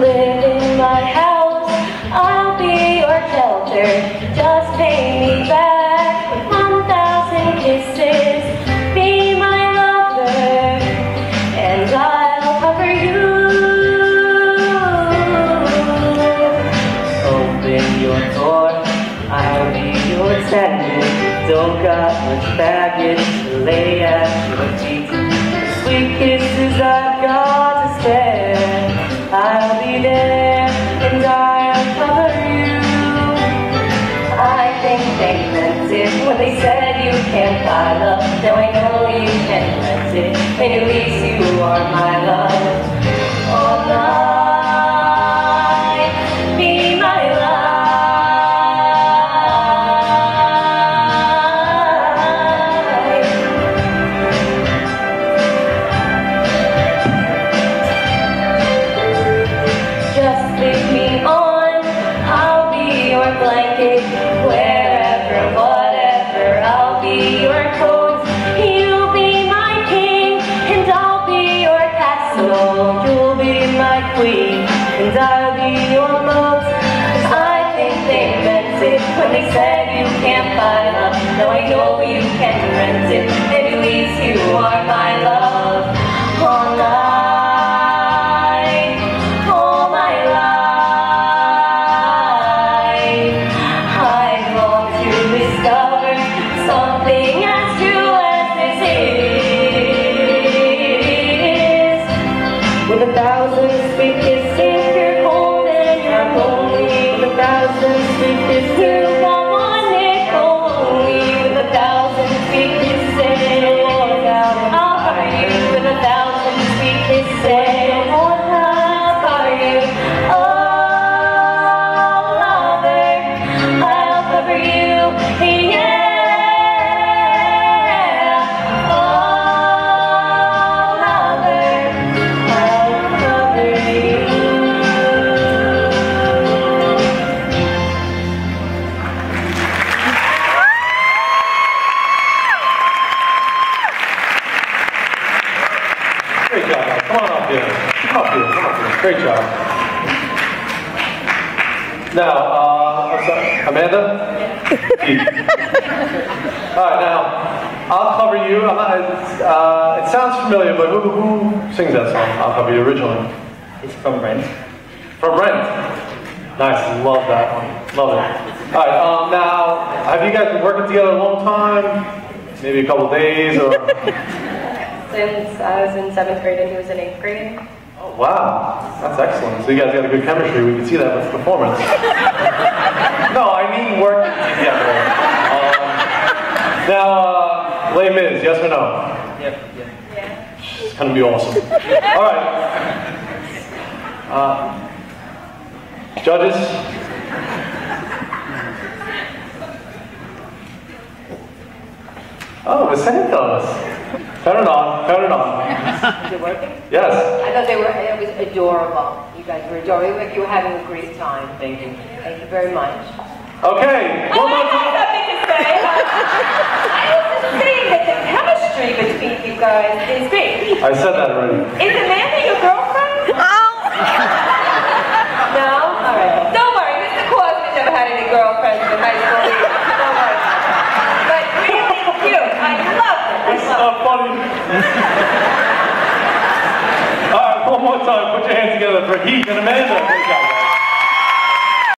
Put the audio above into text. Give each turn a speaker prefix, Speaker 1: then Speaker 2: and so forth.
Speaker 1: live in my house. I'll be your shelter. Just pay me back with 1,000 kisses. Be my lover, and I'll cover you.
Speaker 2: Open your door. I'll be your sadness. Don't got much baggage to lay at your feet. The sweet kisses I've got.
Speaker 1: When they said you can't buy love. Now I know you can't rent it, and at least you are my love. Your moat. I think they meant it when they said you can't buy love. Now I know you can rent it,
Speaker 3: up here. Come up here. Come up here. Great job. Now, uh, I'm sorry, Amanda? All right, now, I'll cover you. I'm not, uh, it sounds familiar, but who, who sings that song? I'll cover you originally.
Speaker 2: It's from Rent.
Speaker 3: From Rent. Nice, love that one. Love it. All right, um, now, have you guys been working together a long time? Maybe a couple days or?
Speaker 1: Since I was in seventh grade and he was in eighth grade.
Speaker 3: Oh, wow, that's excellent. So you guys got a good chemistry. We can see that with the performance. no, I mean working together. Um, now, uh, Les Mis, yes or no?
Speaker 2: Yep, yep.
Speaker 1: Yeah.
Speaker 3: It's gonna be awesome. All right. Uh, judges. Oh, Santos. Turn it on. Turn it on.
Speaker 4: Is it working?
Speaker 3: Yes.
Speaker 4: I thought they were, it was adorable. You guys were adorable. You were having a great time.
Speaker 2: Thank you.
Speaker 4: Thank you very much.
Speaker 3: Okay. More
Speaker 4: I have something to say. I was just saying that the chemistry between you guys is great.
Speaker 3: I said that already.
Speaker 4: Isn't Amanda your girlfriend? No? All right. Don't worry. Mr. Cosby never had any girlfriends in high school either. Don't worry. But really cute. I love it. I
Speaker 3: It's
Speaker 4: love
Speaker 3: not funny. All right, one more time. Put your hands together for Heath and Amanda.